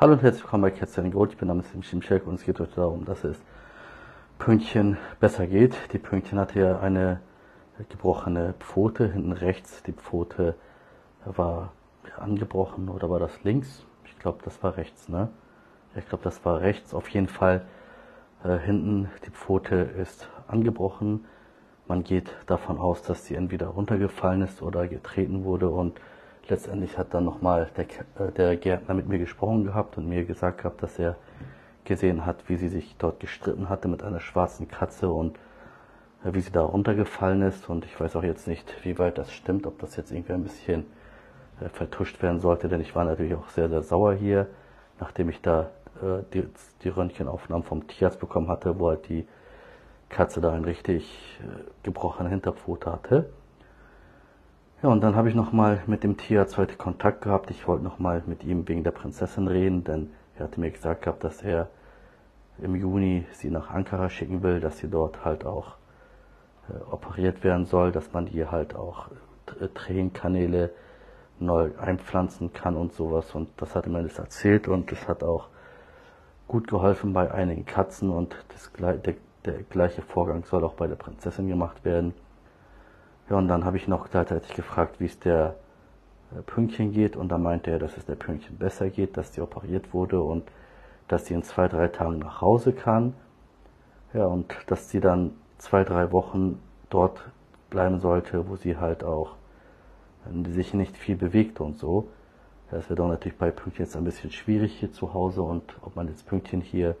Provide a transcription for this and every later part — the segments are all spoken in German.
Hallo und herzlich willkommen bei Kätzchen Gold. Ich bin Name ist Schimschek und es geht heute darum, dass es Pünktchen besser geht. Die Pünktchen hatte ja eine gebrochene Pfote hinten rechts. Die Pfote war angebrochen oder war das links? Ich glaube, das war rechts, ne? Ich glaube, das war rechts. Auf jeden Fall äh, hinten die Pfote ist angebrochen. Man geht davon aus, dass sie entweder runtergefallen ist oder getreten wurde und letztendlich hat dann nochmal der, äh, der Gärtner mit mir gesprochen gehabt und mir gesagt gehabt, dass er gesehen hat, wie sie sich dort gestritten hatte mit einer schwarzen Katze und äh, wie sie da runtergefallen ist. Und ich weiß auch jetzt nicht, wie weit das stimmt, ob das jetzt irgendwie ein bisschen äh, vertuscht werden sollte, denn ich war natürlich auch sehr, sehr sauer hier, nachdem ich da die, die Röntgenaufnahmen vom Tierarzt bekommen hatte, wo halt die Katze da einen richtig gebrochenen Hinterpfote hatte. Ja, und dann habe ich nochmal mit dem Tierarzt heute Kontakt gehabt. Ich wollte nochmal mit ihm wegen der Prinzessin reden, denn er hatte mir gesagt gehabt, dass er im Juni sie nach Ankara schicken will, dass sie dort halt auch äh, operiert werden soll, dass man ihr halt auch äh, Tränenkanäle neu einpflanzen kann und sowas. Und das hat mir das erzählt und das hat auch gut geholfen bei einigen Katzen und das, der, der gleiche Vorgang soll auch bei der Prinzessin gemacht werden. Ja, und dann habe ich noch gleichzeitig gefragt, wie es der äh, Pünktchen geht. Und da meinte er, dass es der Pünktchen besser geht, dass sie operiert wurde und dass sie in zwei, drei Tagen nach Hause kann. Ja, und dass sie dann zwei, drei Wochen dort bleiben sollte, wo sie halt auch äh, sich nicht viel bewegt und so. Das wird auch natürlich bei Pünktchen jetzt ein bisschen schwierig hier zu Hause und ob man jetzt Pünktchen hier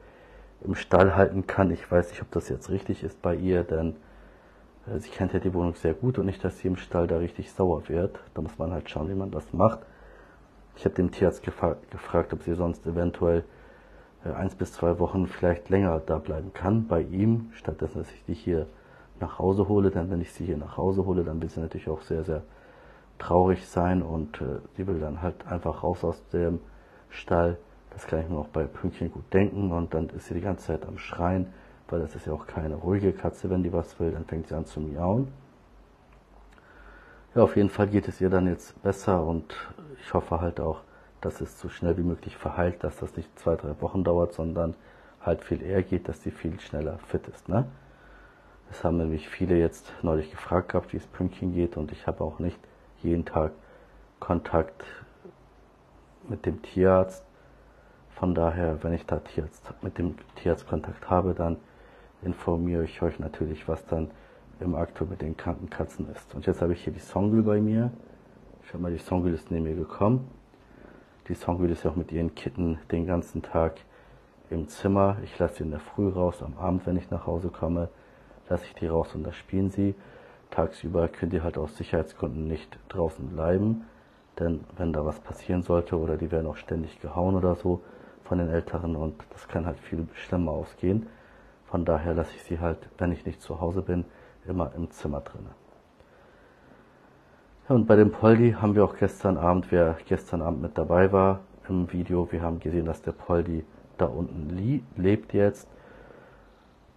im Stall halten kann. Ich weiß nicht, ob das jetzt richtig ist bei ihr, denn sie kennt ja die Wohnung sehr gut und nicht, dass sie im Stall da richtig sauer wird. Da muss man halt schauen, wie man das macht. Ich habe den Tierarzt gefragt, ob sie sonst eventuell äh, eins bis zwei Wochen vielleicht länger da bleiben kann bei ihm, stattdessen, dass ich die hier nach Hause hole. Denn wenn ich sie hier nach Hause hole, dann wird sie natürlich auch sehr, sehr traurig sein und äh, sie will dann halt einfach raus aus dem Stall. Das kann ich mir auch bei Pünktchen gut denken und dann ist sie die ganze Zeit am Schreien weil das ist ja auch keine ruhige Katze, wenn die was will, dann fängt sie an zu miauen. Ja, auf jeden Fall geht es ihr dann jetzt besser und ich hoffe halt auch, dass es so schnell wie möglich verheilt, dass das nicht zwei, drei Wochen dauert, sondern halt viel eher geht, dass sie viel schneller fit ist. Ne? Es haben nämlich viele jetzt neulich gefragt gehabt, wie es Pünktchen geht und ich habe auch nicht jeden Tag Kontakt mit dem Tierarzt. Von daher, wenn ich da Tierarzt, mit dem Tierarzt Kontakt habe, dann informiere ich euch natürlich, was dann im aktuell mit den kranken Katzen ist. Und jetzt habe ich hier die Songül bei mir. Ich habe mal, die Songül ist neben mir gekommen. Die Songül ist ja auch mit ihren Kitten den ganzen Tag im Zimmer. Ich lasse sie in der Früh raus, am Abend, wenn ich nach Hause komme, lasse ich die raus und da spielen sie. Tagsüber könnt ihr halt aus Sicherheitsgründen nicht draußen bleiben, denn wenn da was passieren sollte oder die werden auch ständig gehauen oder so von den Älteren und das kann halt viel schlimmer ausgehen. Von daher lasse ich sie halt, wenn ich nicht zu Hause bin, immer im Zimmer drin. Ja, und bei dem Poldi haben wir auch gestern Abend, wer gestern Abend mit dabei war im Video, wir haben gesehen, dass der Poldi da unten lebt jetzt.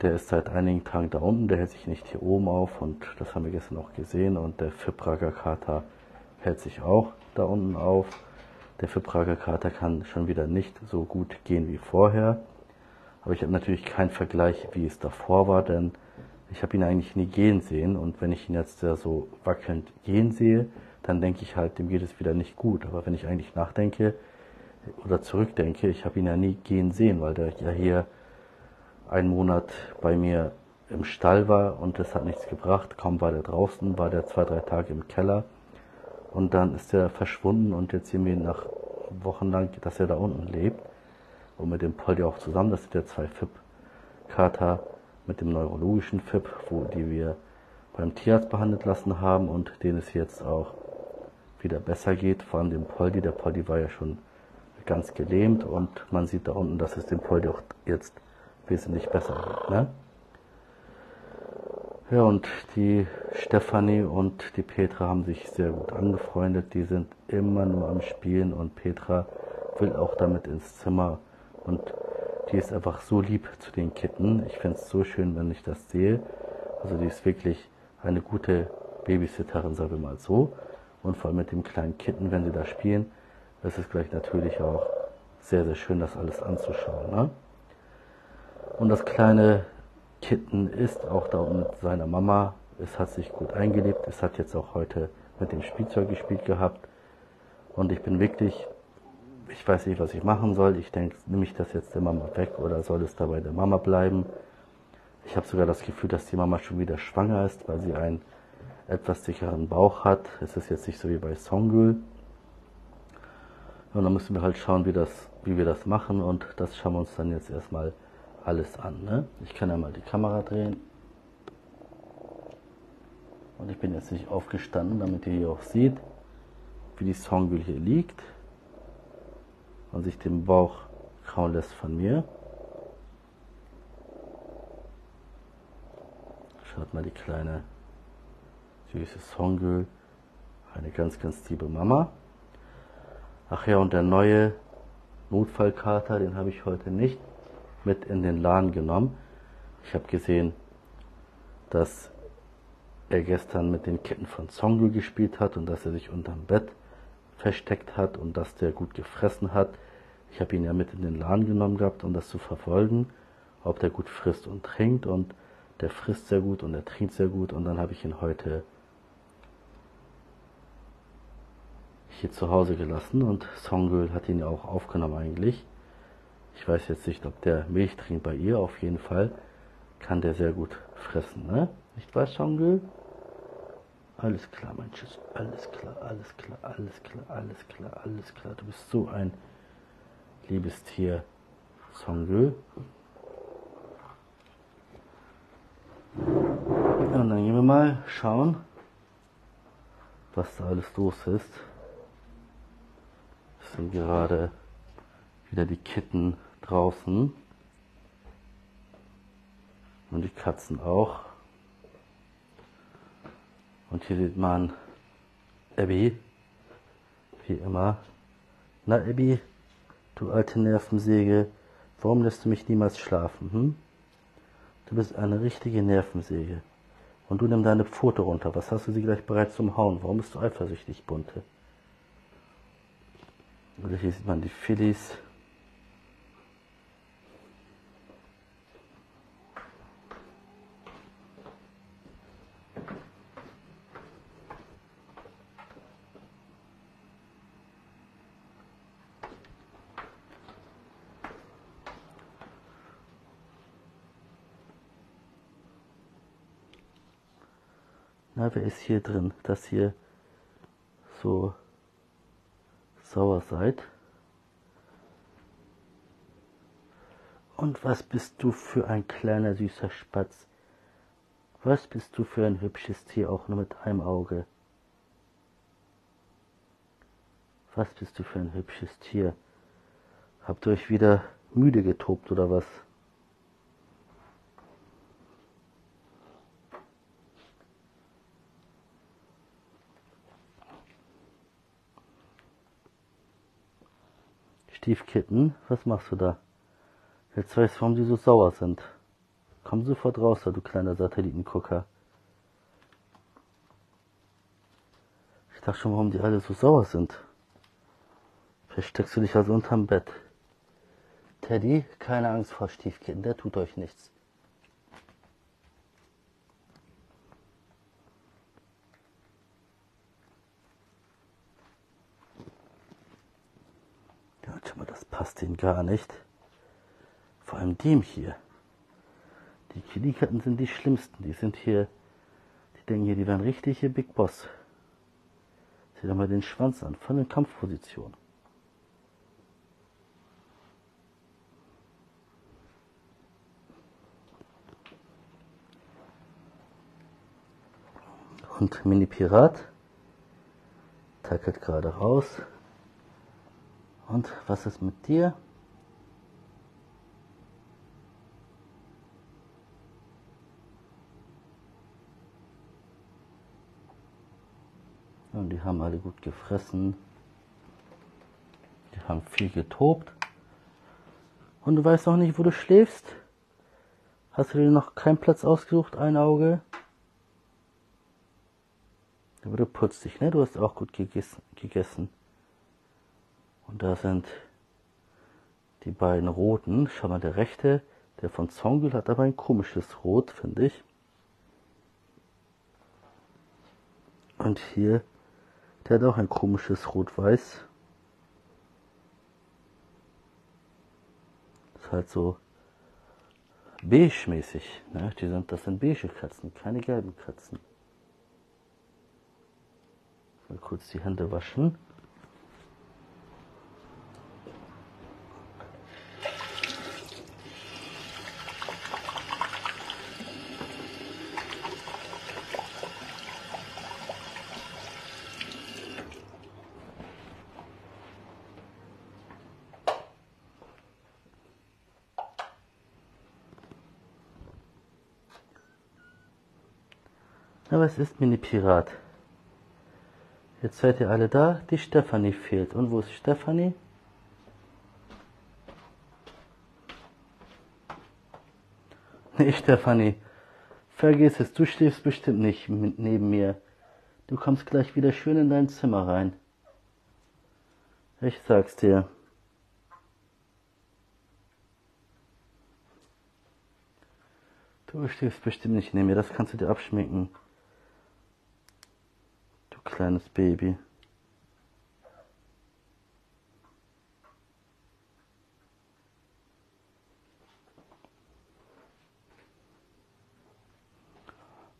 Der ist seit einigen Tagen da unten, der hält sich nicht hier oben auf und das haben wir gestern auch gesehen. Und der Fibrager Kater hält sich auch da unten auf. Der Fibrager Kater kann schon wieder nicht so gut gehen wie vorher. Aber ich habe natürlich keinen Vergleich, wie es davor war, denn ich habe ihn eigentlich nie gehen sehen. Und wenn ich ihn jetzt so wackelnd gehen sehe, dann denke ich halt, dem geht es wieder nicht gut. Aber wenn ich eigentlich nachdenke oder zurückdenke, ich habe ihn ja nie gehen sehen, weil der ja hier einen Monat bei mir im Stall war und das hat nichts gebracht. Kaum war der draußen, war der zwei, drei Tage im Keller und dann ist er verschwunden und jetzt sehen wir ihn nach Wochen lang, dass er da unten lebt und mit dem Poldi auch zusammen. Das sind ja zwei FIP-Kater mit dem neurologischen FIP, wo die wir beim Tierarzt behandelt lassen haben und denen es jetzt auch wieder besser geht. Vor allem dem Poldi. Der Poldi war ja schon ganz gelähmt und man sieht da unten, dass es dem Poldi auch jetzt wesentlich besser geht. Ne? Ja, und die Stefanie und die Petra haben sich sehr gut angefreundet. Die sind immer nur am Spielen und Petra will auch damit ins Zimmer und die ist einfach so lieb zu den Kitten. Ich finde es so schön, wenn ich das sehe. Also die ist wirklich eine gute Babysitterin, sagen wir mal so. Und vor allem mit dem kleinen Kitten, wenn sie da spielen, ist gleich natürlich auch sehr, sehr schön, das alles anzuschauen. Ne? Und das kleine Kitten ist auch da mit seiner Mama. Es hat sich gut eingelebt. Es hat jetzt auch heute mit dem Spielzeug gespielt gehabt. Und ich bin wirklich, ich weiß nicht, was ich machen soll. Ich denke, nehme ich das jetzt der Mama weg oder soll es dabei der Mama bleiben? Ich habe sogar das Gefühl, dass die Mama schon wieder schwanger ist, weil sie einen etwas dickeren Bauch hat. Es ist jetzt nicht so wie bei Songül. Und dann müssen wir halt schauen, wie, das, wie wir das machen und das schauen wir uns dann jetzt erstmal alles an. Ne? Ich kann ja mal die Kamera drehen. Und ich bin jetzt nicht aufgestanden, damit ihr hier auch seht, wie die Songül hier liegt und sich den Bauch kauen lässt von mir. Schaut mal die kleine süße Songül, eine ganz, ganz liebe Mama. Ach ja, und der neue Notfallkater, den habe ich heute nicht mit in den Laden genommen. Ich habe gesehen, dass er gestern mit den Ketten von Songül gespielt hat und dass er sich unterm Bett versteckt hat und dass der gut gefressen hat. Ich habe ihn ja mit in den Laden genommen gehabt, um das zu verfolgen, ob der gut frisst und trinkt und der frisst sehr gut und er trinkt sehr gut und dann habe ich ihn heute hier zu Hause gelassen und Songül hat ihn ja auch aufgenommen eigentlich. Ich weiß jetzt nicht, ob der Milch trinkt bei ihr, auf jeden Fall kann der sehr gut fressen, ne? Nicht wahr, Songül? Alles klar, mein Schiss, alles klar, alles klar, alles klar, alles klar, alles klar. Du bist so ein liebes Tier, Songül. Und dann gehen wir mal schauen, was da alles los ist sind gerade wieder die Kitten draußen. Und die Katzen auch. Und hier sieht man Abby, wie immer. Na Abby, du alte Nervensäge, warum lässt du mich niemals schlafen? Hm? Du bist eine richtige Nervensäge. Und du nimm deine Pfote runter. Was hast du sie gleich bereit zum Hauen? Warum bist du eifersüchtig, Bunte? Oder hier sieht man die Phillies. Wer ist hier drin? Das hier so sauer seid. Und was bist du für ein kleiner süßer Spatz? Was bist du für ein hübsches Tier, auch nur mit einem Auge? Was bist du für ein hübsches Tier? Habt ihr euch wieder müde getobt oder was? Stiefkitten, was machst du da? Jetzt weißt du, warum die so sauer sind. Komm sofort raus, du kleiner Satellitengucker. Ich dachte schon, warum die alle so sauer sind. Versteckst du dich also unterm Bett. Teddy, keine Angst vor Stiefkitten, der tut euch nichts. Passt denen gar nicht. Vor allem dem hier. Die Killikatten sind die schlimmsten. Die sind hier, die denken hier, die wären richtig hier Big Boss. Sieh doch mal den Schwanz an, von der Kampfposition. Und Mini Pirat tackelt gerade raus. Und was ist mit dir? Und die haben alle gut gefressen. Die haben viel getobt. Und du weißt auch nicht, wo du schläfst? Hast du dir noch keinen Platz ausgesucht, ein Auge? Aber du putzt dich, ne? Du hast auch gut gegessen. Und da sind die beiden roten. Schau mal, der rechte, der von Zongül hat aber ein komisches Rot, finde ich. Und hier, der hat auch ein komisches Rot-Weiß. Ist halt so beige-mäßig. Ne? Die sind, das sind beige Katzen, keine gelben Katzen. Mal kurz die Hände waschen. Was ist Mini-Pirat? Jetzt seid ihr alle da. Die Stefanie fehlt. Und wo ist Stefanie? Nee, Stefanie. Vergiss es, du schläfst bestimmt nicht neben mir. Du kommst gleich wieder schön in dein Zimmer rein. Ich sag's dir. Du schläfst bestimmt nicht neben mir, das kannst du dir abschminken kleines Baby.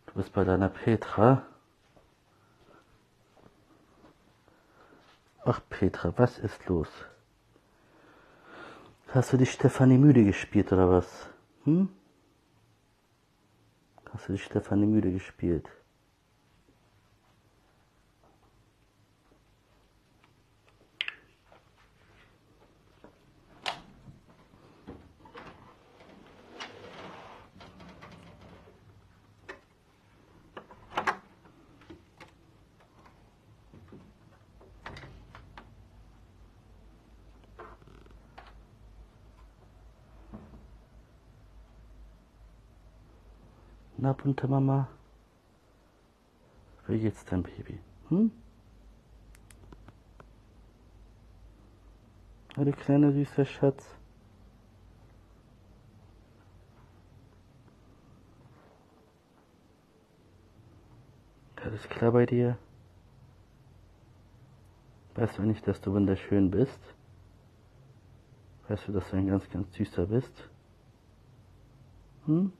Du bist bei deiner Petra. Ach Petra, was ist los? Hast du die Stefanie müde gespielt oder was? Hm? Hast du die Stefanie müde gespielt? Na, bunte Mama? Wie geht's dein Baby? Hm? Na, der kleine süße Schatz. Alles klar bei dir? Weißt du nicht, dass du wunderschön bist? Weißt du, dass du ein ganz, ganz süßer bist? Hm?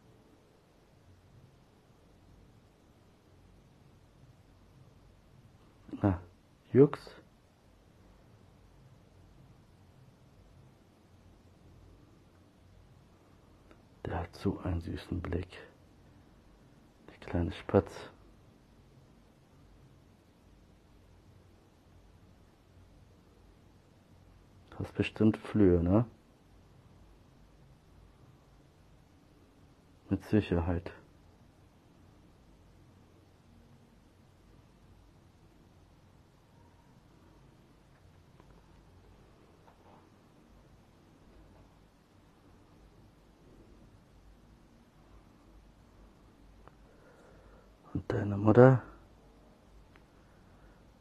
Na, Jux. Der hat so einen süßen Blick. Der kleine Spatz. Du hast bestimmt Flöhe, ne? Mit Sicherheit. Deine Mutter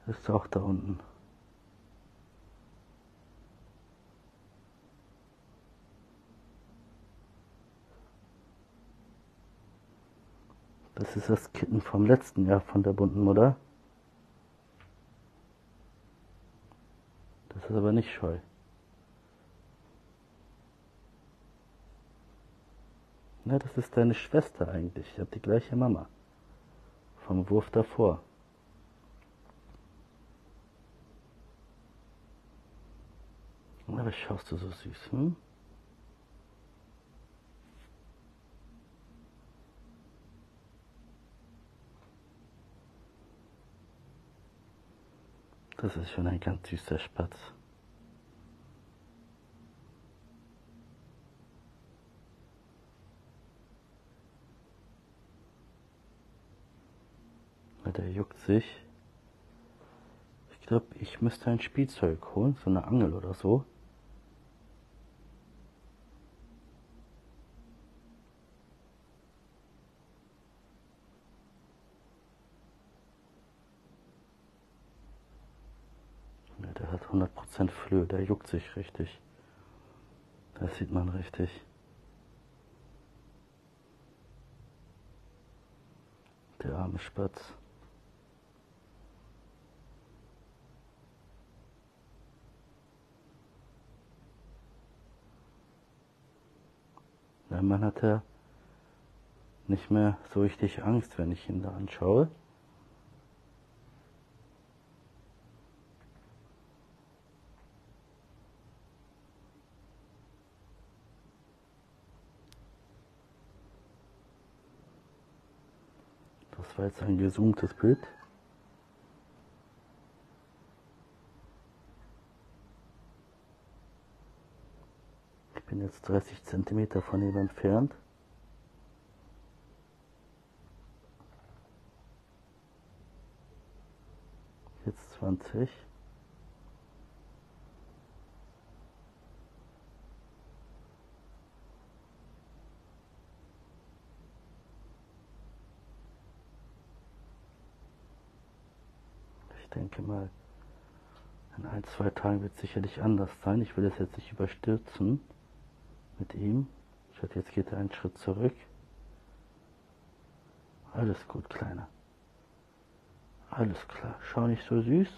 ist auch da unten. Das ist das Kitten vom letzten Jahr von der bunten Mutter. Das ist aber nicht scheu. Na, das ist deine Schwester eigentlich. Ihr habt die gleiche Mama vom Wurf davor. Aber schaust du so süß, hm? Das ist schon ein ganz süßer Spatz. Der juckt sich. Ich glaube, ich müsste ein Spielzeug holen, so eine Angel oder so. der hat 100% Flöhe, der juckt sich richtig. Das sieht man richtig. Der arme Spatz. Mann hatte nicht mehr so richtig Angst, wenn ich ihn da anschaue. Das war jetzt ein gezoomtes Bild. Ich bin jetzt 30 cm von ihm entfernt. Jetzt 20. Ich denke mal, in ein, zwei Tagen wird es sicherlich anders sein. Ich will es jetzt nicht überstürzen mit ihm. Schaut, jetzt geht er einen Schritt zurück. Alles gut, Kleiner. Alles klar. Schau nicht so süß.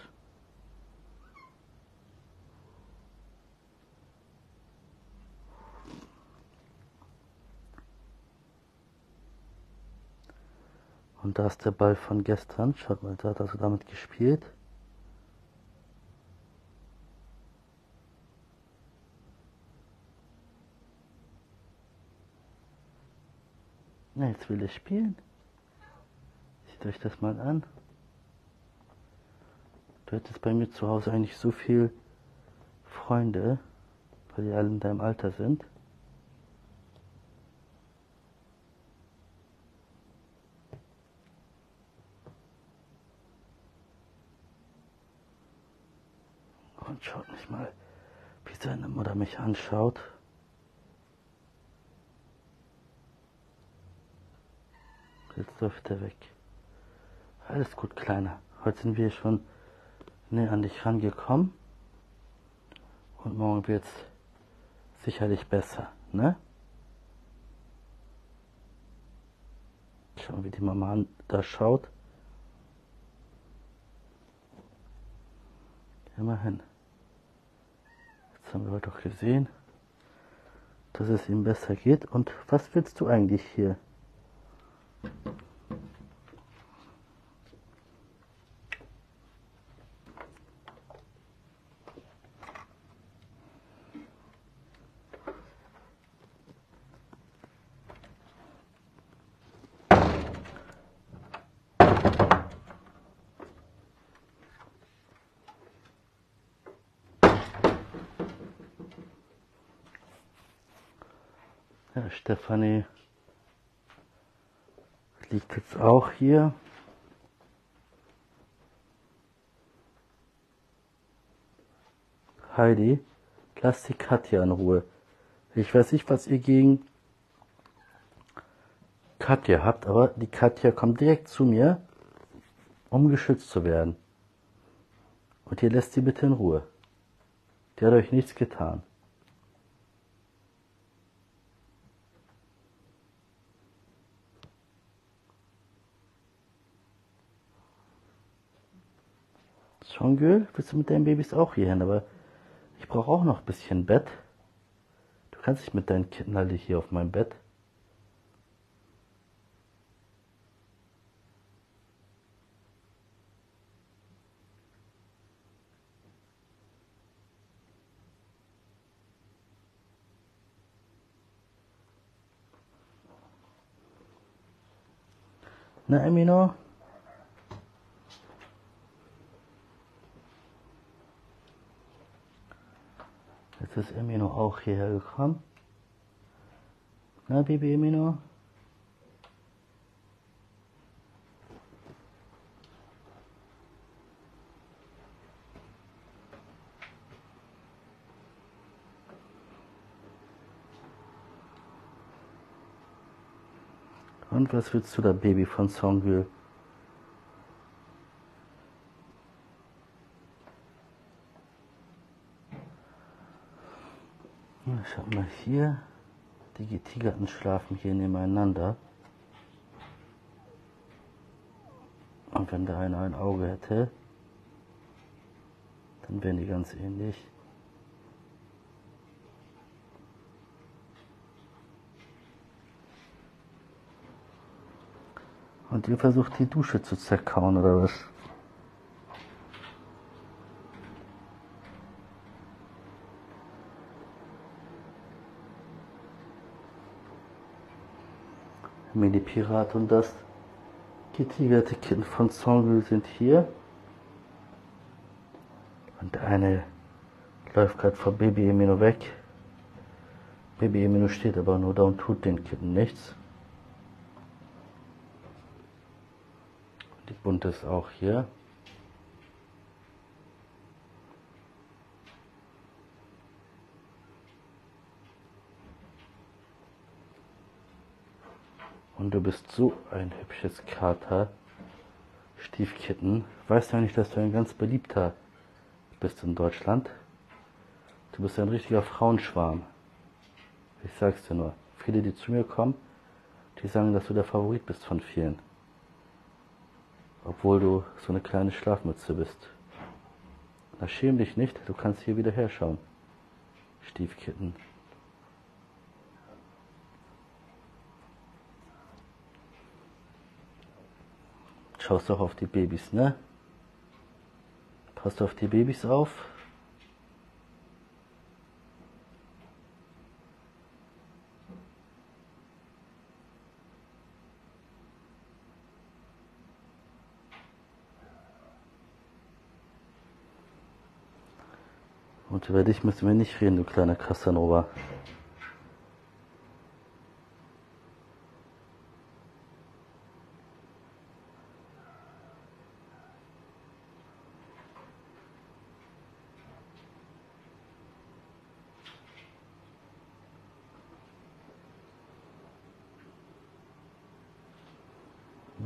Und da ist der Ball von gestern. Schaut mal, da hat er also damit gespielt. Na, jetzt will er spielen. Seht euch das mal an. Du hättest bei mir zu Hause eigentlich so viel Freunde, weil die alle in deinem Alter sind. Und schaut nicht mal, wie seine Mutter mich anschaut. Jetzt läuft er weg. Alles gut, Kleiner. Heute sind wir schon näher an dich rangekommen. Und morgen wird es sicherlich besser, ne? Schauen, wie die Mama da schaut. Immerhin. Jetzt haben wir heute auch gesehen, dass es ihm besser geht. Und was willst du eigentlich hier? Ja, Stefanie liegt jetzt auch hier. Heidi, lass die Katja in Ruhe. Ich weiß nicht, was ihr gegen Katja habt, aber die Katja kommt direkt zu mir, um geschützt zu werden. Und ihr lässt sie bitte in Ruhe. Die hat euch nichts getan. Songül, willst du mit deinen Babys auch hier hin? Aber ich brauche auch noch ein bisschen Bett. Du kannst nicht mit deinen Kindern hier auf meinem Bett. Na, Emino? Jetzt ist Emino auch hierher gekommen. Na, Baby Emino? Und was willst du da, Baby von Songül? Schaut mal hier. Die Tigerten schlafen hier nebeneinander. Und wenn der eine ein Auge hätte, dann wären die ganz ähnlich. Und ihr versucht die Dusche zu zerkauen oder was? Mini-Pirat und das getigerte Kind von Zongul sind hier. Und eine läuft gerade vor Baby Emino weg. Baby Emino steht aber nur da und tut den Kitten nichts. Die bunte ist auch hier. Und du bist so ein hübsches Kater, Stiefkitten. Weißt du eigentlich, dass du ein ganz beliebter bist in Deutschland? Du bist ein richtiger Frauenschwarm. Ich sag's dir nur. Viele, die zu mir kommen, die sagen, dass du der Favorit bist von vielen. Obwohl du so eine kleine Schlafmütze bist. Na, schäm dich nicht, du kannst hier wieder herschauen. Stiefkitten. Schaust doch auf die Babys, ne? Passt auf die Babys auf. Und über dich müssen wir nicht reden, du kleiner Casanova.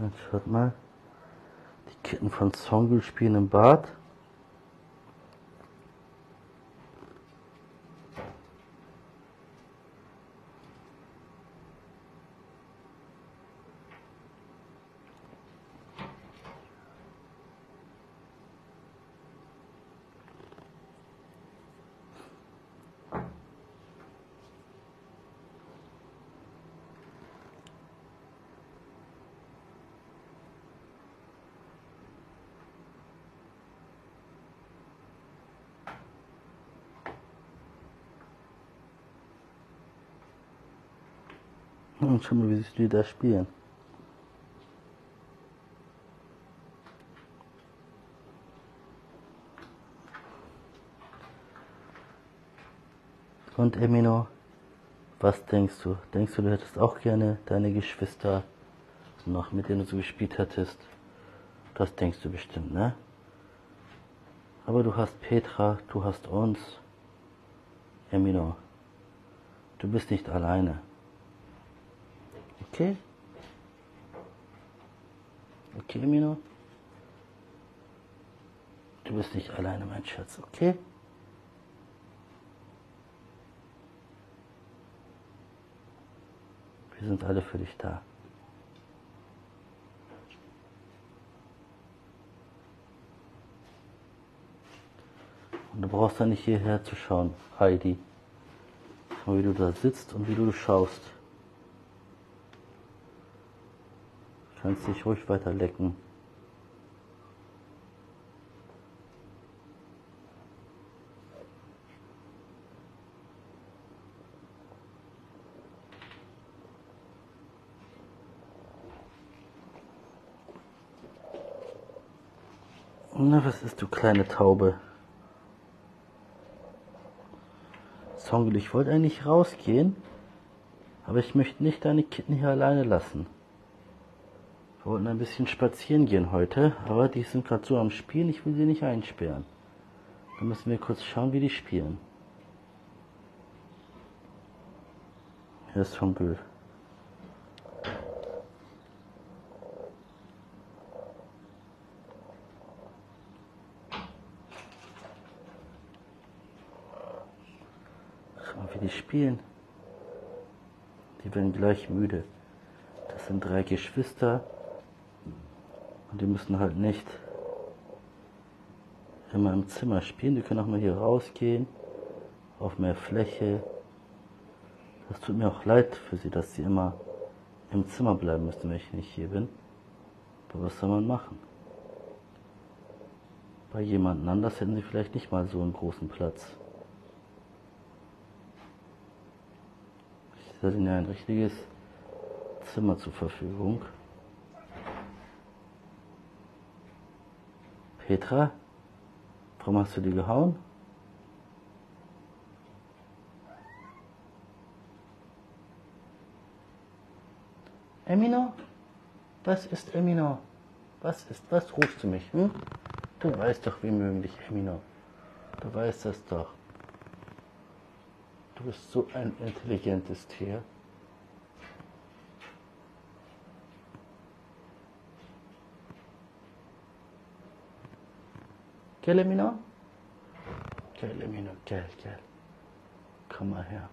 Jetzt schaut mal. Die Kitten von Songül spielen im Bad. Schau mal, wie die da spielen. Und Emino, was denkst du? Denkst du, du hättest auch gerne deine Geschwister noch, mit denen du so gespielt hättest? Das denkst du bestimmt, ne? Aber du hast Petra, du hast uns. Emino, du bist nicht alleine. Okay? Okay, Emino? Du bist nicht alleine, mein Schatz, okay? Wir sind alle für dich da. Und du brauchst da nicht hierher zu schauen, Heidi. Wie du da sitzt und wie du schaust. Du kannst dich ruhig weiter lecken. Na, was ist du kleine Taube? Songel, ich wollte eigentlich rausgehen, aber ich möchte nicht deine Kitten hier alleine lassen. Wollten ein bisschen spazieren gehen heute, aber die sind gerade so am Spielen, ich will sie nicht einsperren. Dann müssen wir kurz schauen, wie die spielen. Hier ist Songel. mal, wie die spielen. Die werden gleich müde. Das sind drei Geschwister. Und die müssen halt nicht immer im Zimmer spielen. Die können auch mal hier rausgehen, auf mehr Fläche. Das tut mir auch leid für sie, dass sie immer im Zimmer bleiben müssen, wenn ich nicht hier bin. Aber was soll man machen? Bei jemand anders hätten sie vielleicht nicht mal so einen großen Platz. Ich stelle ihnen ja ein richtiges Zimmer zur Verfügung. Petra, warum hast du die gehauen? Emino? Was ist Emino? Was ist, was rufst du mich? Hm? Du weißt doch, wie mögen dich Emino. Du weißt das doch. Du bist so ein intelligentes Tier. Gell, Emino? Gell, Emino, gell, gell. Komm mal her.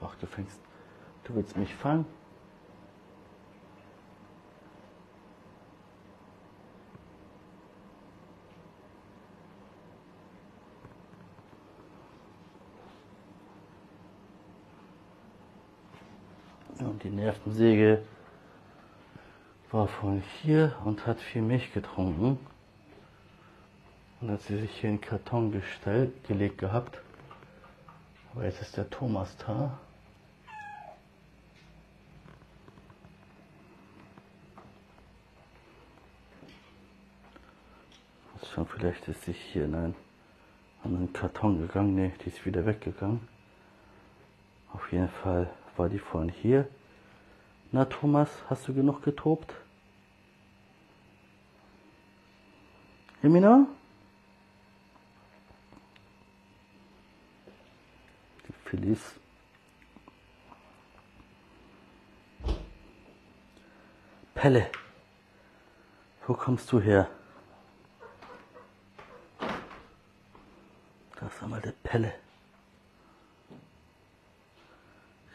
Ach, du fängst. Du willst mich fangen? Und die Nervensäge war von hier und hat viel Milch getrunken. Und hat sie sich hier in den Karton gestellt, gelegt gehabt. Aber jetzt ist der Thomas da. schon, vielleicht ist sie hier in einen anderen Karton gegangen. Ne, die ist wieder weggegangen. Auf jeden Fall war die vorhin hier. Na Thomas, hast du genug getobt? Emina? Die Phyllis. Pelle, wo kommst du her? Da ist einmal der Pelle.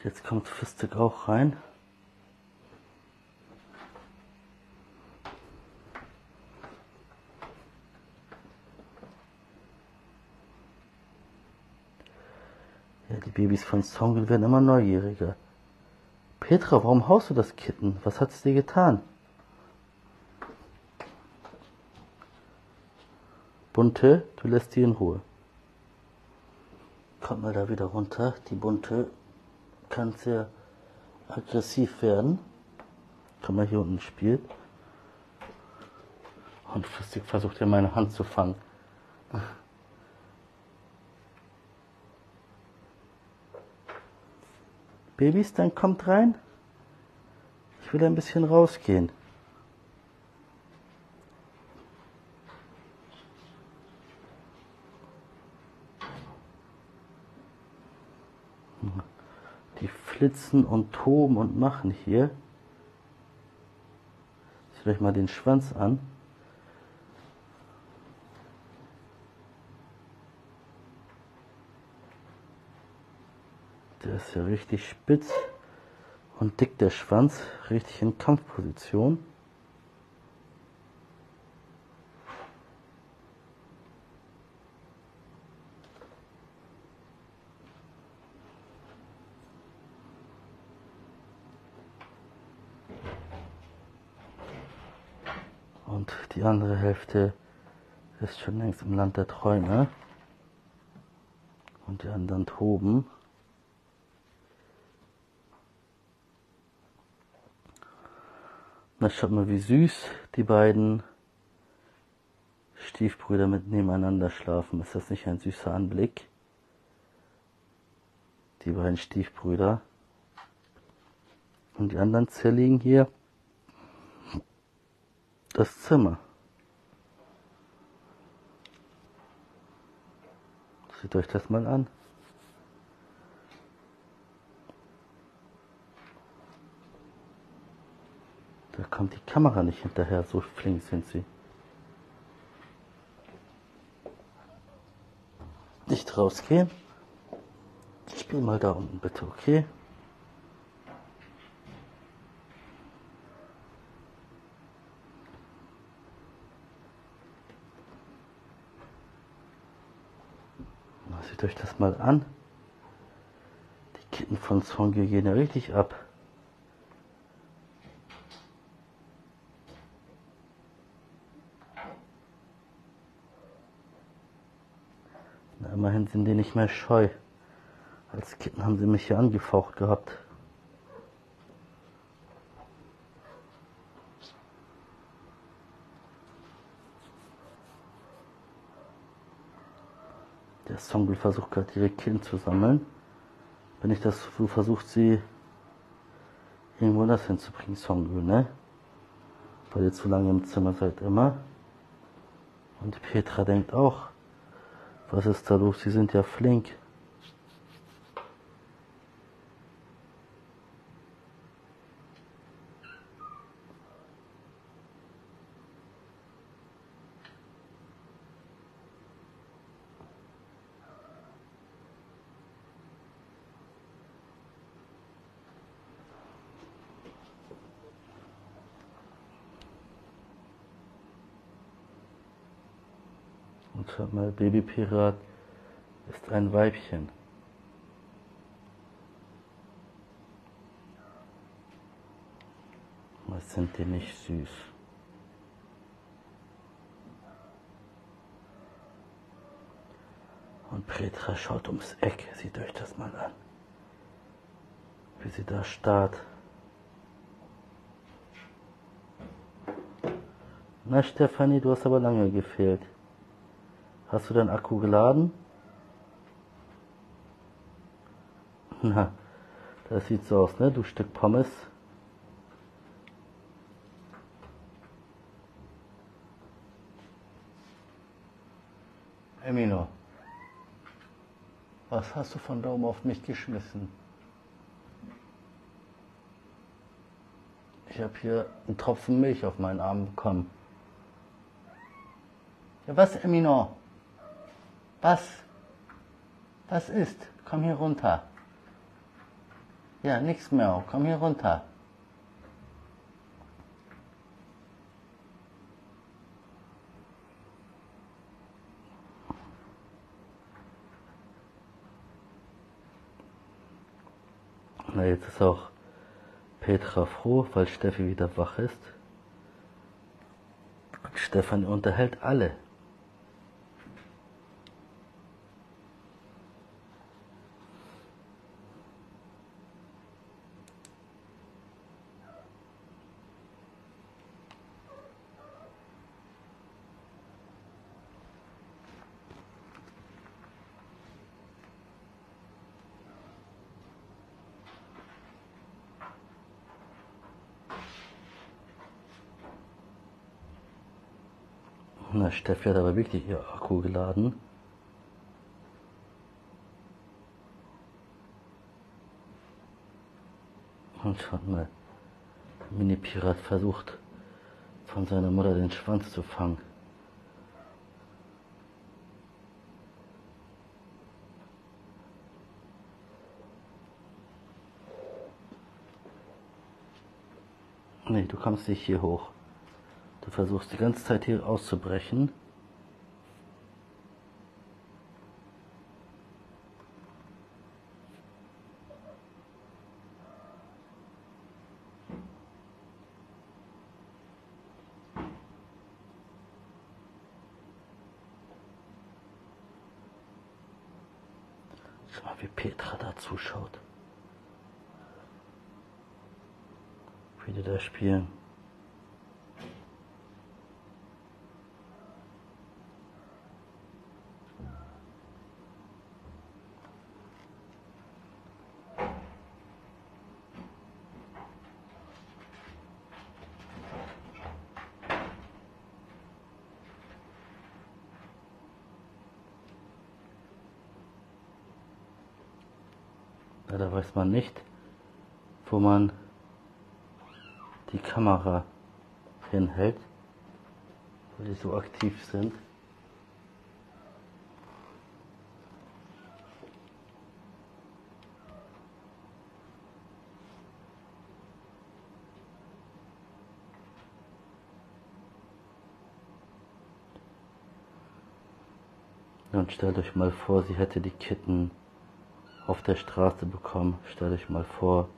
Jetzt kommt Fistik auch rein. Babys von Songel werden immer neugieriger. Petra, warum haust du das Kitten? Was hat es dir getan? Bunte, du lässt die in Ruhe. Kommt mal da wieder runter. Die Bunte kann sehr aggressiv werden. Kann man hier unten spielt. Und Fistik versucht ja meine Hand zu fangen. Babys, dann kommt rein. Ich will ein bisschen rausgehen. Die flitzen und toben und machen hier. Seht euch mal den Schwanz an. Der ist ja richtig spitz und dick der Schwanz, richtig in Kampfposition. Und die andere Hälfte ist schon längst im Land der Träume. Und die anderen toben. Na, schaut mal, wie süß die beiden Stiefbrüder mit nebeneinander schlafen. Ist das nicht ein süßer Anblick? Die beiden Stiefbrüder. Und die anderen zerlegen hier das Zimmer. Seht euch das mal an. Da kommt die Kamera nicht hinterher, so flink sind sie. Nicht rausgehen. Ich spiel mal da unten bitte, okay? Na, seht euch das mal an. Die Kitten von Song gehen ja richtig ab. Immerhin sind die nicht mehr scheu. Als Kitten haben sie mich hier angefaucht gehabt. Der Songul versucht gerade ihre Killen zu sammeln. Wenn ich das so versucht, sie irgendwo das hinzubringen, Songul, ne? Weil ihr zu lange im Zimmer seid immer. Und Petra denkt auch, was ist da los? Sie sind ja flink. Mal, Babypirat ist ein Weibchen. Was sind die nicht süß? Und Petra schaut ums Eck, seht euch das mal an. Wie sie da starrt. Na Stefanie, du hast aber lange gefehlt. Hast du deinen Akku geladen? Na, das sieht so aus, ne? Du Stück Pommes. Emino, was hast du von da oben auf mich geschmissen? Ich habe hier einen Tropfen Milch auf meinen Arm bekommen. Ja, was, Emino? Was? Was ist? Komm hier runter. Ja, nichts mehr. Komm hier runter. Na, jetzt ist auch Petra froh, weil Steffi wieder wach ist. Und Stefan unterhält alle. Na, Steffi hat aber wirklich ihr Akku geladen. Und schaut mal, Mini-Pirat versucht von seiner Mutter den Schwanz zu fangen. Nee, du kommst nicht hier hoch. Du versuchst die ganze Zeit hier auszubrechen. Schau mal, wie Petra da zuschaut. Wie die da spielen. man nicht, wo man die Kamera hinhält, weil die so aktiv sind. Und stellt euch mal vor, sie hätte die Kitten auf der Straße bekommen. Stellt euch mal vor,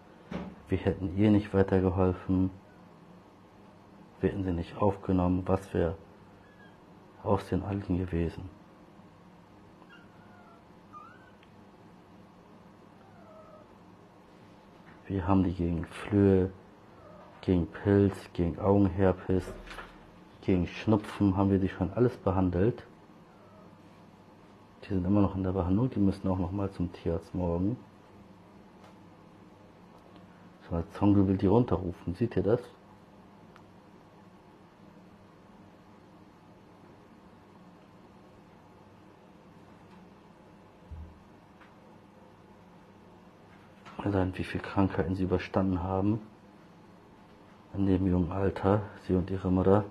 wir hätten ihr nicht weitergeholfen. Wir hätten sie nicht aufgenommen. Was wäre aus den Alten gewesen? Wir haben die gegen Flöhe, gegen Pilz, gegen Augenherpes, gegen Schnupfen haben wir die schon alles behandelt. Die sind immer noch in der Behandlung, die müssen auch noch mal zum Tierarzt morgen. So, als Zongel will die runterrufen, seht ihr das? sein, wie viele Krankheiten sie überstanden haben in dem jungen Alter, sie und ihre Mutter.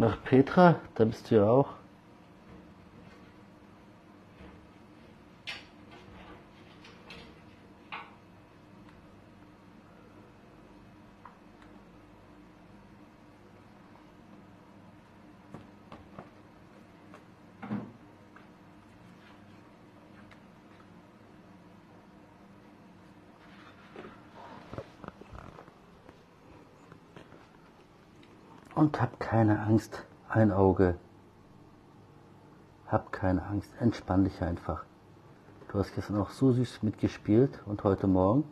Nach Petra, da bist du ja auch. Und hab keine Angst, ein Auge. Hab keine Angst, entspann dich einfach. Du hast gestern auch so süß mitgespielt und heute Morgen,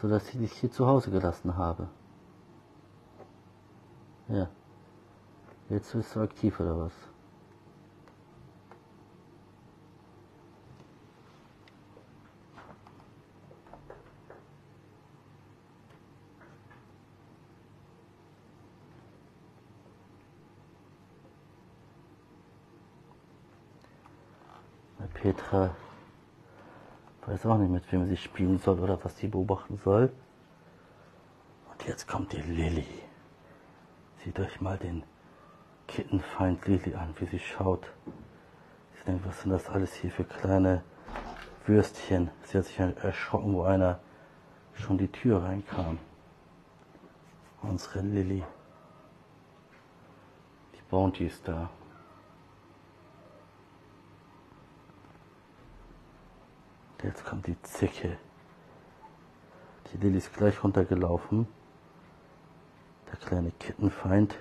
sodass ich dich hier zu Hause gelassen habe. Ja. Jetzt bist du aktiv oder was? Petra weiß auch nicht, mit wem sie spielen soll oder was sie beobachten soll. Und jetzt kommt die Lilly. Seht euch mal den Kittenfeind Lilly an, wie sie schaut. Sie denkt, was sind das alles hier für kleine Würstchen? Sie hat sich erschrocken, wo einer schon die Tür reinkam. Unsere Lilly. Die Bounty ist da. Jetzt kommt die Zicke. Die Lilly ist gleich runtergelaufen. Der kleine Kittenfeind.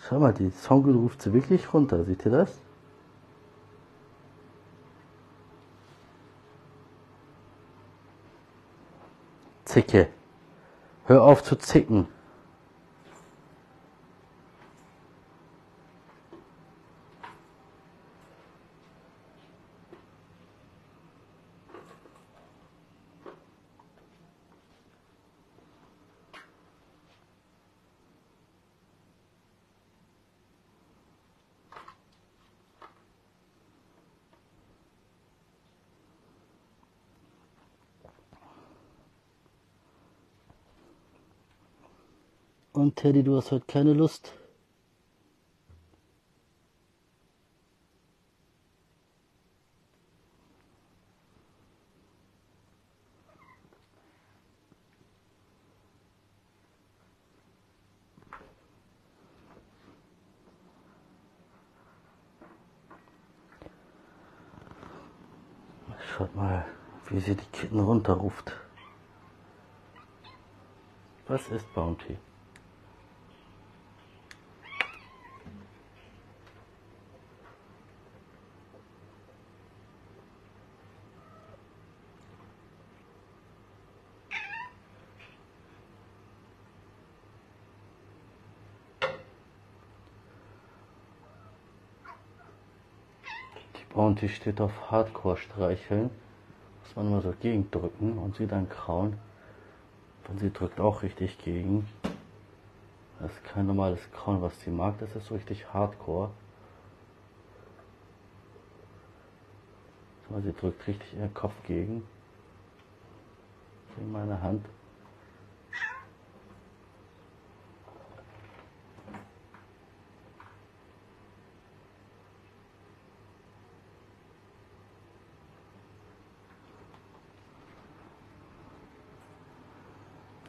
Schau mal, die Songel ruft sie wirklich runter. Seht ihr das? Zicke. Hör auf zu zicken. Und Teddy, du hast heute keine Lust. Schaut mal, wie sie die Kitten runterruft. Was ist Bounty? Die steht auf Hardcore streicheln. Muss man immer so gegendrücken und sie dann krauen. Und sie drückt auch richtig gegen. Das ist kein normales Kauen, was sie mag, das ist so richtig Hardcore. Sie drückt richtig ihren Kopf gegen. In meine Hand.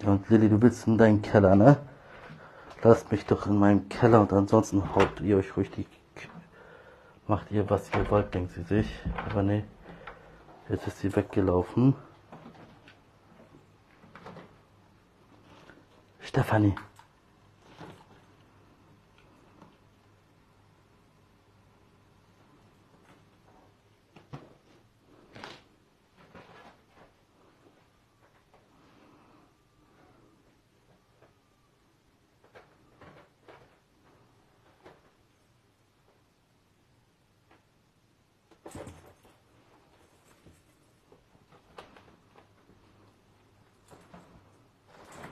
Und Lilly, du willst in deinen Keller, ne? Lasst mich doch in meinem Keller und ansonsten haut ihr euch ruhig die. Macht ihr, was ihr wollt, denkt sie sich. Aber nee, jetzt ist sie weggelaufen. Stefanie.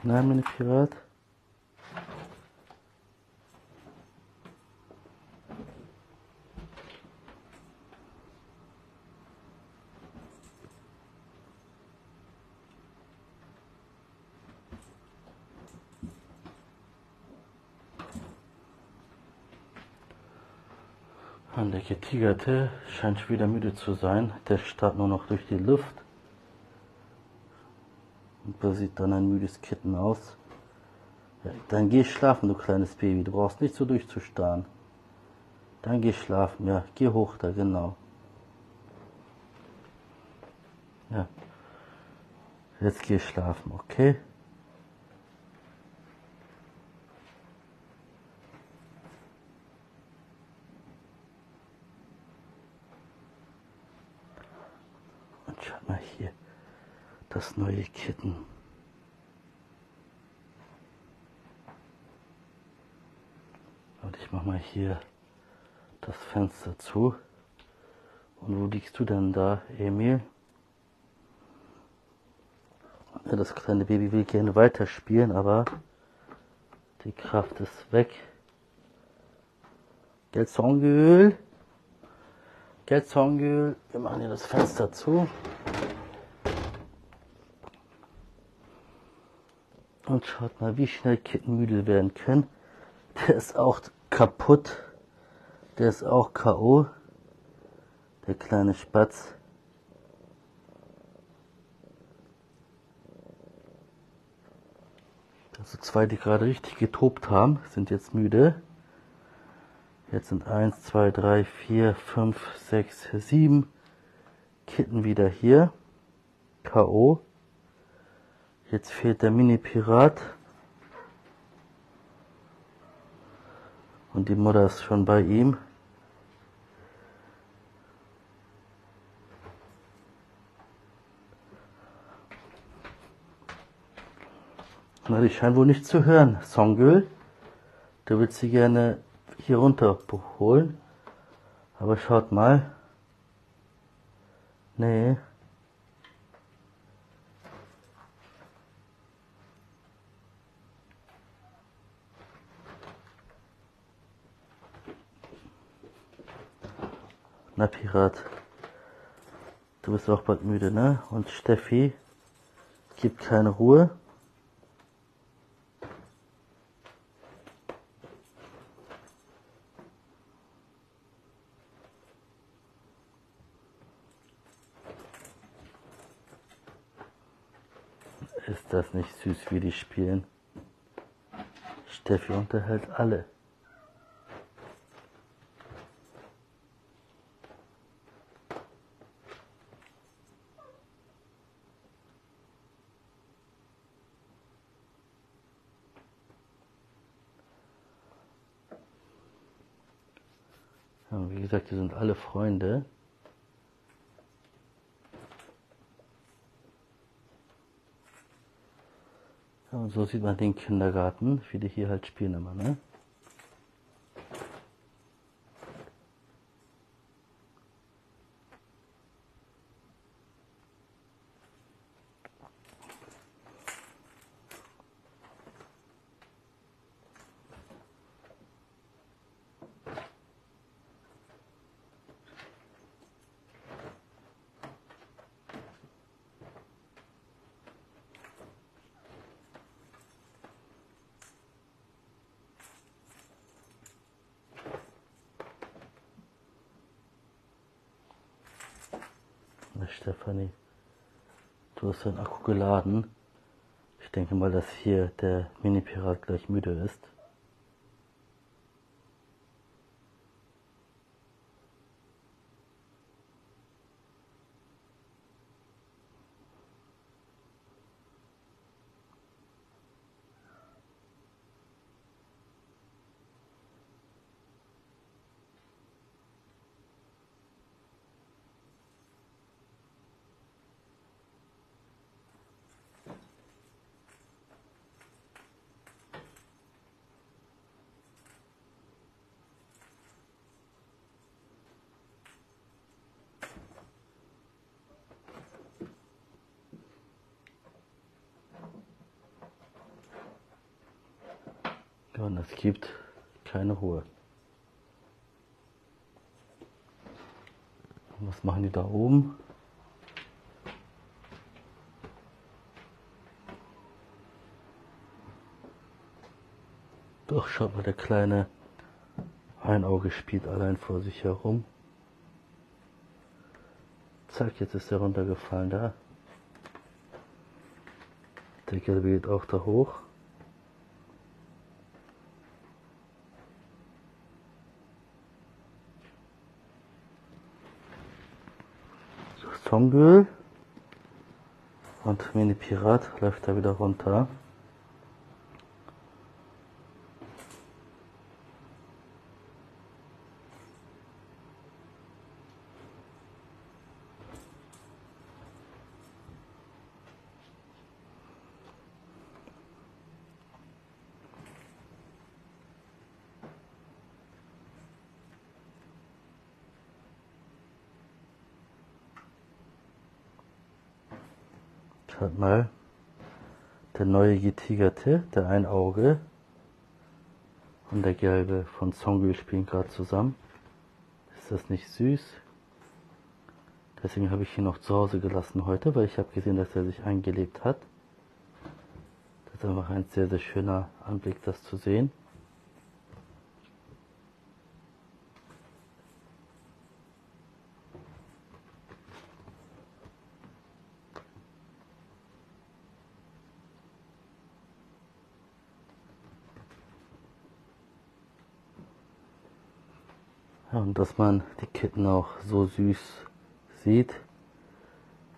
Nein, meine Pirat. Und der Getigerte scheint schon wieder müde zu sein. Der starrt nur noch durch die Luft. Und da sieht dann ein müdes Kitten aus. Ja, dann geh schlafen, du kleines Baby. Du brauchst nicht so durchzustarren. Dann geh schlafen, ja. Geh hoch da, genau. Ja. Jetzt geh schlafen, okay? Schaut mal hier, das neue Kitten. Und ich mach mal hier das Fenster zu. Und wo liegst du denn da, Emil? Ja, das kleine Baby will gerne weiterspielen, aber die Kraft ist weg. Geldsongöl. Geldsongöl. Wir machen hier das Fenster zu. Und schaut mal, wie schnell Kitten müde werden können. Der ist auch kaputt. Der ist auch K.O. Der kleine Spatz. Also zwei, die gerade richtig getobt haben, sind jetzt müde. Jetzt sind 1, 2, 3, 4, 5, 6, 7 Kitten wieder hier. K.O. Jetzt fehlt der Mini-Pirat. Und die Mutter ist schon bei ihm. Na, die scheint wohl nicht zu hören. Songül, du willst sie gerne hier runter holen. Aber schaut mal. Nee. Na Pirat, du bist auch bald müde, ne? Und Steffi gibt keine Ruhe. Ist das nicht süß, wie die spielen? Steffi unterhält alle. Ja, wie gesagt, die sind alle Freunde. Und so sieht man den Kindergarten, wie die hier halt spielen immer, ne? Stefanie. Du hast deinen Akku geladen. Ich denke mal, dass hier der Mini-Pirat gleich müde ist. Und es gibt keine Ruhe. Und was machen die da oben? Doch, schaut mal, der kleine Einauge spielt allein vor sich herum. Zack, jetzt ist er runtergefallen da. Der gelbe geht auch da hoch. Songül und Mini Pirat läuft da wieder runter. Schaut mal, der neue getigerte, der ein Auge und der gelbe von Songül spielen gerade zusammen. Ist das nicht süß? Deswegen habe ich ihn noch zu Hause gelassen heute, weil ich habe gesehen, dass er sich eingelebt hat. Das ist einfach ein sehr, sehr schöner Anblick, das zu sehen. Dass man die Kitten auch so süß sieht,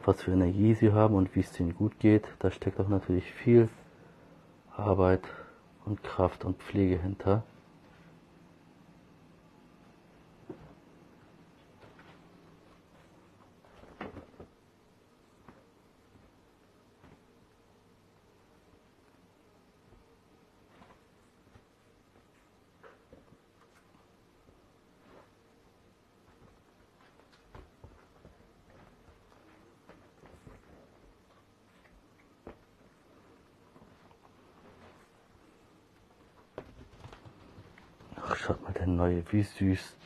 was für Energie sie haben und wie es ihnen gut geht, da steckt auch natürlich viel Arbeit und Kraft und Pflege hinter. Ach, schaut mal, der neue, wie süß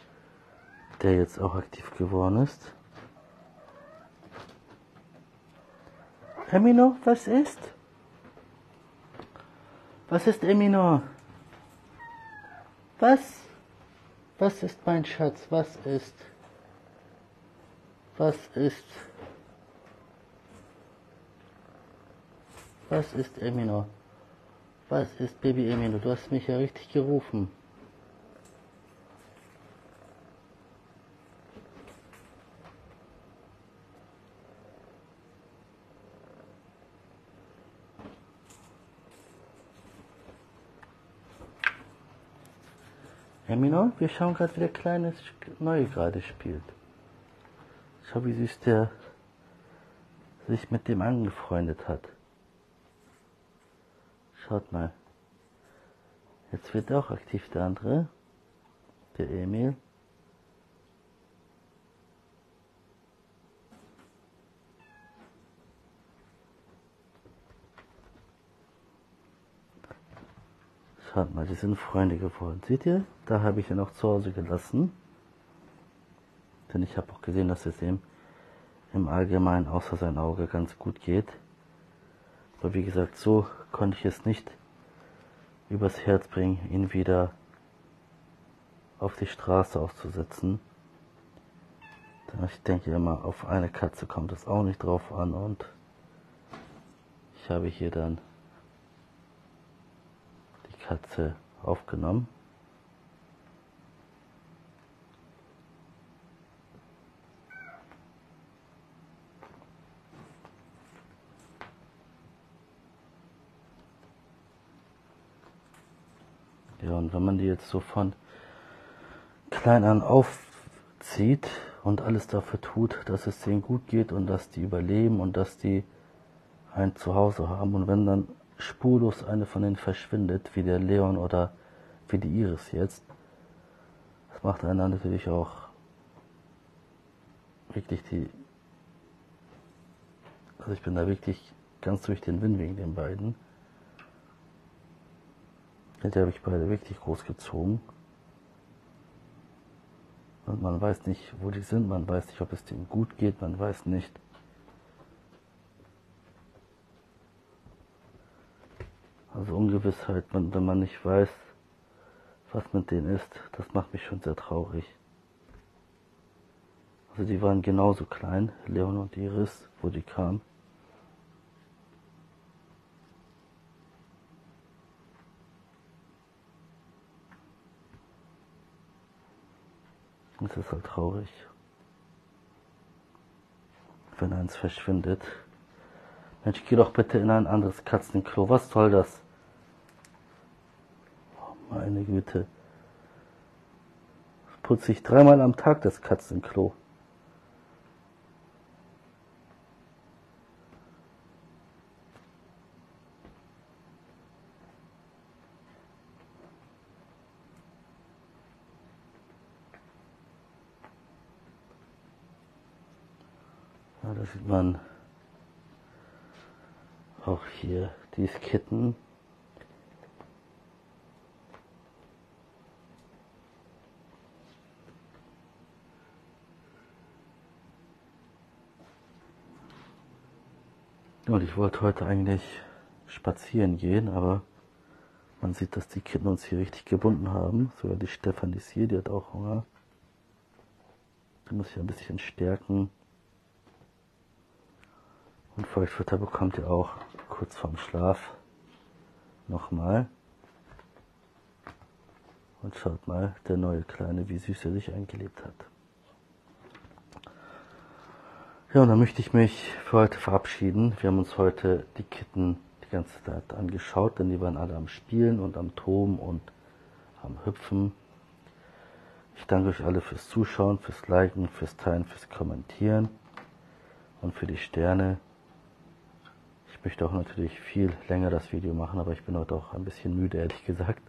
der jetzt auch aktiv geworden ist. Emino, was ist? Was ist Emino? Was? Was ist mein Schatz? Was ist? Was ist? Was ist Emino? Was ist Baby Emino? Du hast mich ja richtig gerufen. Hermino, wir schauen gerade, wie der kleine Neue gerade spielt. Schau, wie süß der sich mit dem angefreundet hat. Schaut mal. Jetzt wird auch aktiv der andere, der Emil. Schaut mal, die sind Freunde geworden. Seht ihr? Da habe ich ihn auch zu Hause gelassen. Denn ich habe auch gesehen, dass es ihm im Allgemeinen außer sein Auge ganz gut geht. Aber wie gesagt, so konnte ich es nicht übers Herz bringen, ihn wieder auf die Straße aufzusetzen. Ich denke immer, auf eine Katze kommt es auch nicht drauf an und ich habe hier dann Katze aufgenommen. Ja, und wenn man die jetzt so von klein an aufzieht und alles dafür tut, dass es denen gut geht und dass die überleben und dass die ein Zuhause haben und wenn dann spurlos eine von denen verschwindet, wie der Leon oder wie die Iris jetzt, das macht dann natürlich auch wirklich die, also ich bin da wirklich ganz durch den Wind wegen den beiden. Die habe ich beide wirklich großgezogen. Und man weiß nicht, wo die sind, man weiß nicht, ob es denen gut geht, man weiß nicht. Also Ungewissheit, wenn man nicht weiß, was mit denen ist, das macht mich schon sehr traurig. Also die waren genauso klein, Leon und Iris, wo die kamen. Es ist halt traurig, wenn eins verschwindet. Mensch, geh doch bitte in ein anderes Katzenklo. Was soll das? Meine Güte. Putze ich dreimal am Tag das Katzenklo. Ja, da sieht man auch hier dieses Und ich wollte heute eigentlich spazieren gehen, aber man sieht, dass die Kitten uns hier richtig gebunden haben. Sogar die Stefan ist hier, die hat auch Hunger. Die muss ich ein bisschen stärken. Und Feuchtfutter bekommt ihr auch kurz vorm Schlaf nochmal. Und schaut mal, der neue Kleine, wie süß er sich eingelebt hat. Ja, und dann möchte ich mich für heute verabschieden. Wir haben uns heute die Kitten die ganze Zeit angeschaut, denn die waren alle am Spielen und am Toben und am Hüpfen. Ich danke euch alle fürs Zuschauen, fürs Liken, fürs Teilen, fürs Kommentieren und für die Sterne möchte auch natürlich viel länger das Video machen, aber ich bin heute auch ein bisschen müde, ehrlich gesagt.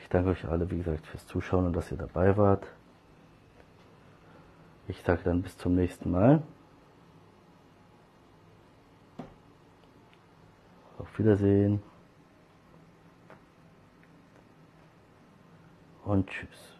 Ich danke euch alle, wie gesagt, fürs Zuschauen und dass ihr dabei wart. Ich sage dann bis zum nächsten Mal. Auf Wiedersehen. Und tschüss.